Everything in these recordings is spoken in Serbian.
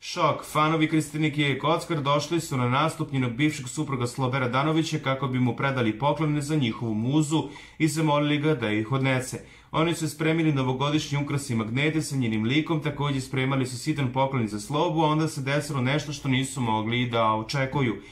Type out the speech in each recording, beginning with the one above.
Šok, fanovi Kristinike Kockar došli su na nastup bivšeg supruga Slobera Danovića kako bi mu predali poklone za njihovu muzu i zamolili ga da ih odnese. Oni su spremili novogodišnji ukras i magnete sa njenim likom, takođe spremali su sitan poklon za Slobu, a onda se desilo nešto što nisu mogli da očekuju.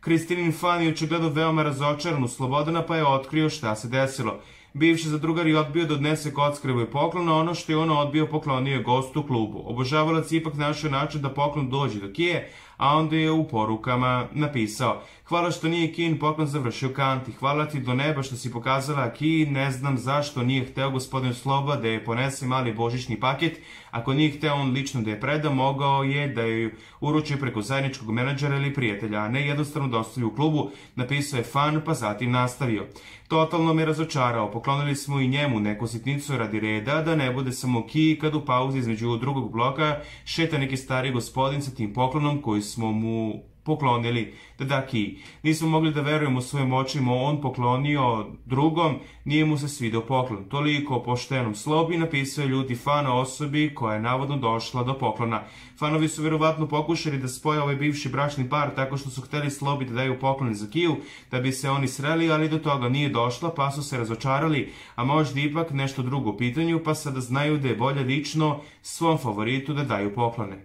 Kristinin fan je očigledno veoma razočaran u Slobodana pa je otkrio šta se desilo. Bivši zadrugar je odbio da odnese kockarevoj poklon, a ono što je ono odbio poklonio je gostu u klubu. Obožavalac ipak našao način da poklon dođe do Kije, a onda je u porukama napisao Hvala što nije Kin poklon završio kanti, hvala ti do neba što si pokazala Ki, ne znam zašto nije hteo gospodin Sloba da je ponese mali božićni paket, ako nije hteo on lično da je preda, mogao je da je uruči preko zajedničkog menadžera ili prijatelja, a ne jednostavno da ostavi u klubu, napisao je fan pa zatim nastavio. Totalno me razočarao, poklonili smo i njemu neku sitnicu radi reda, da ne bude samo Ki kad u pauzi između drugog bloka šeta neki stari gospodin sa tim poklonom koji smo mu poklonili Dadaki. Nismo mogli da verujemo svojim očima, on poklonio drugom, nije mu se svidao poklon. Toliko o poštenom slobi napisao ljudi fana osobi koja je navodno došla do poklona. Fanovi su verovatno pokušali da spoje ovaj bivši bračni par tako što su hteli slobi da daju poklone za Kiju, da bi se oni sreli, ali do toga nije došla, pa su se razočarali, a možda ipak nešto drugo u pitanju, pa sada znaju da je bolje lično svom favoritu da daju poklone.